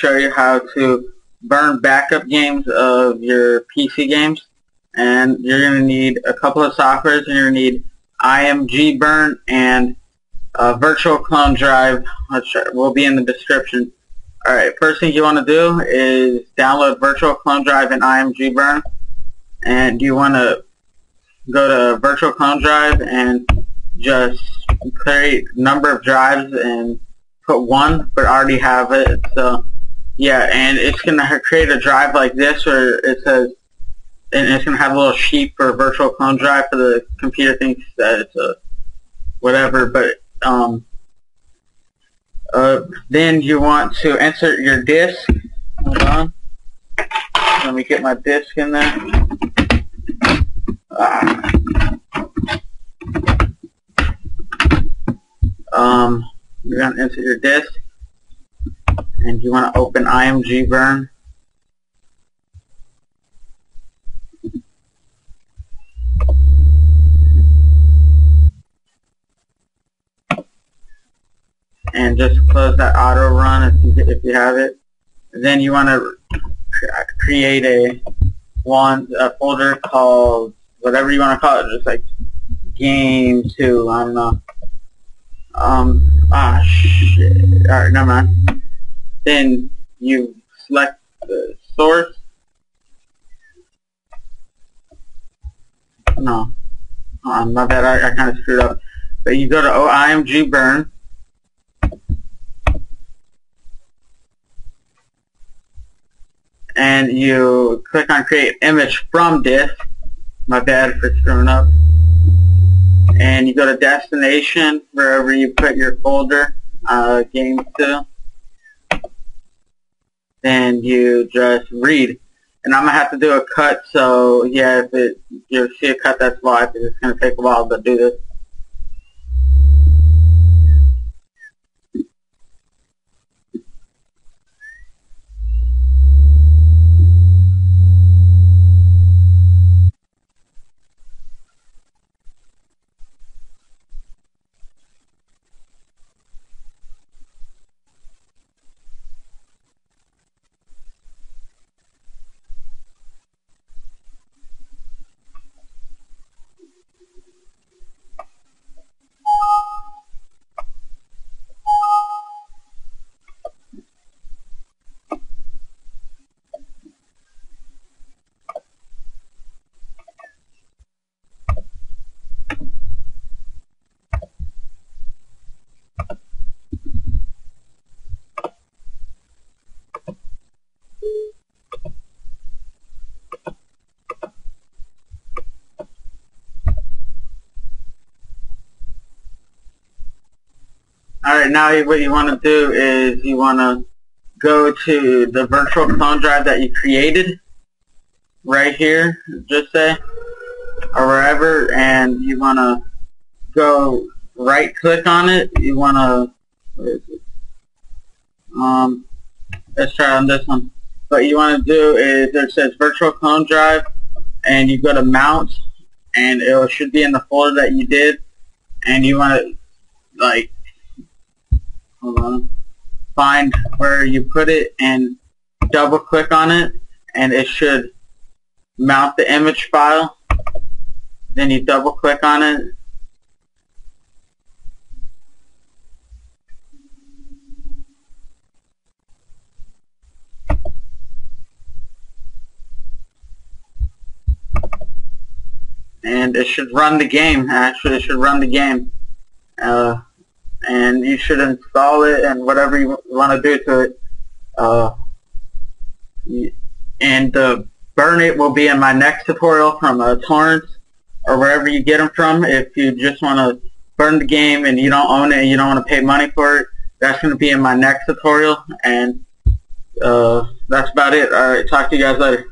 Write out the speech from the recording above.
show you how to burn backup games of your PC games. And you're going to need a couple of softwares. You're going to need IMG Burn and a virtual clone drive, will be in the description. Alright, first thing you want to do is download virtual clone drive and IMG Burn. And you want to go to virtual clone drive and just create number of drives and put one, but already have it. So yeah, and it's gonna create a drive like this where it says, and it's gonna have a little sheet for virtual clone drive for the computer thinks that it's a whatever, but um, uh, then you want to insert your disk. Hold on. Let me get my disk in there. Ah. Um, you're going to insert your disk and you want to open IMG burn. And just close that auto run if you if you have it. Then you want to create a one a folder called whatever you want to call it, just like game two. I don't know. Um, ah, shit. Alright, never mind. Then you select the source. No. Oh, my bad, I, I kind of screwed up. But you go to OIMG Burn. And you click on create image from disk. My bad for screwing up. And you go to destination wherever you put your folder uh, games to then you just read. And I'm gonna have to do a cut so yeah if it you see a cut that's live it's gonna take a while to do this Alright, now what you want to do is you want to go to the virtual clone drive that you created right here, just say, or wherever, and you want to go right click on it. You want to, um, let's try on this one. What you want to do is it says virtual clone drive, and you go to mount, and it should be in the folder that you did, and you want to, like, hold on, find where you put it and double click on it and it should mount the image file. Then you double click on it and it should run the game. Actually, it should run the game. Uh, you should install it and whatever you want to do to it. Uh, and uh, burn it will be in my next tutorial from uh, torrents or wherever you get them from. If you just want to burn the game and you don't own it and you don't want to pay money for it, that's going to be in my next tutorial. And uh, that's about it. All right, talk to you guys later.